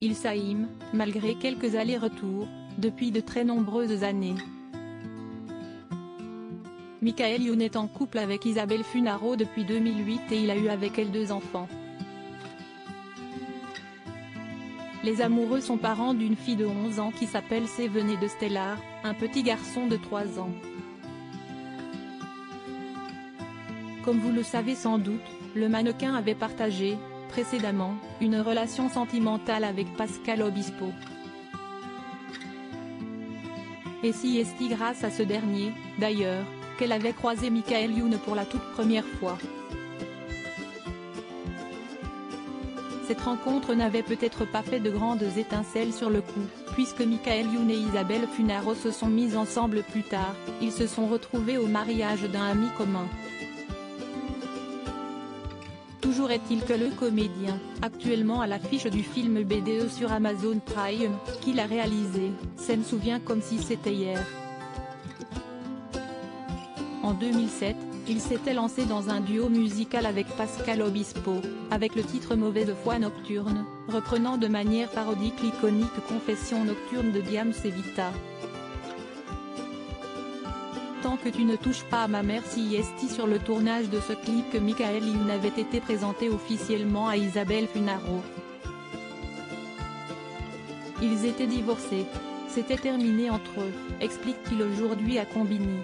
ils s'aiment, malgré quelques allers-retours, depuis de très nombreuses années. Michael Youn est en couple avec Isabelle Funaro depuis 2008 et il a eu avec elle deux enfants. Les amoureux sont parents d'une fille de 11 ans qui s'appelle Sévené de Stellar, un petit garçon de 3 ans. Comme vous le savez sans doute, le mannequin avait partagé, précédemment, une relation sentimentale avec Pascal Obispo. Et si est grâce à ce dernier, d'ailleurs, qu'elle avait croisé Michael Youn pour la toute première fois? Cette rencontre n'avait peut-être pas fait de grandes étincelles sur le coup, puisque Michael Youn et Isabelle Funaro se sont mis ensemble plus tard, ils se sont retrouvés au mariage d'un ami commun. Toujours est-il que le comédien, actuellement à l'affiche du film BDE sur Amazon Prime, qu'il a réalisé, s'en souvient comme si c'était hier. En 2007, il s'était lancé dans un duo musical avec Pascal Obispo, avec le titre Mauvaise foi nocturne, reprenant de manière parodique l'iconique Confession nocturne de Diams Evita. Que tu ne touches pas à ma mère si esti sur le tournage de ce clip que Michael Youn avait été présenté officiellement à Isabelle Funaro. Ils étaient divorcés. C'était terminé entre eux, explique-t-il aujourd'hui à Combini.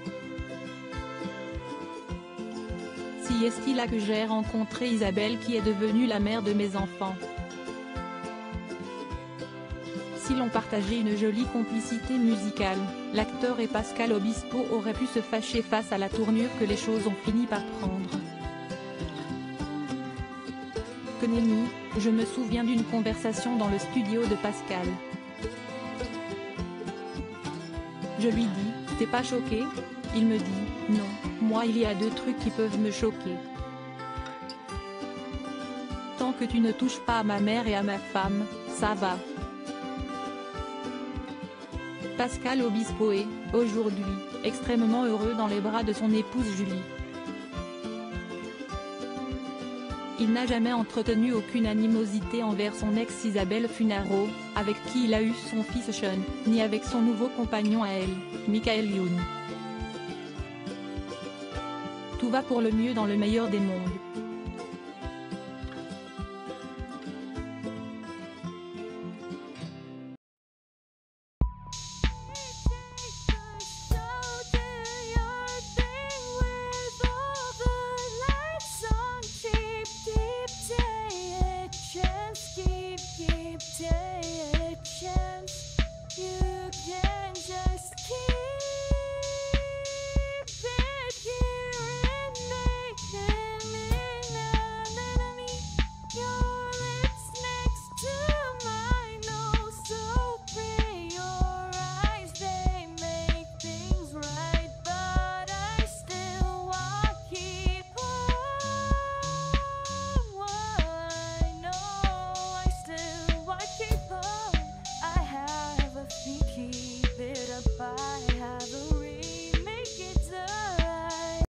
Si est-il là que j'ai rencontré Isabelle qui est devenue la mère de mes enfants. Si l'on partageait une jolie complicité musicale, l'acteur et Pascal Obispo auraient pu se fâcher face à la tournure que les choses ont fini par prendre. Que je me souviens d'une conversation dans le studio de Pascal. Je lui dis, t'es pas choqué? Il me dit, non, moi il y a deux trucs qui peuvent me choquer. Tant que tu ne touches pas à ma mère et à ma femme, ça va. Pascal Obispo est, aujourd'hui, extrêmement heureux dans les bras de son épouse Julie. Il n'a jamais entretenu aucune animosité envers son ex Isabelle Funaro, avec qui il a eu son fils Sean, ni avec son nouveau compagnon à elle, Michael Youn. Tout va pour le mieux dans le meilleur des mondes.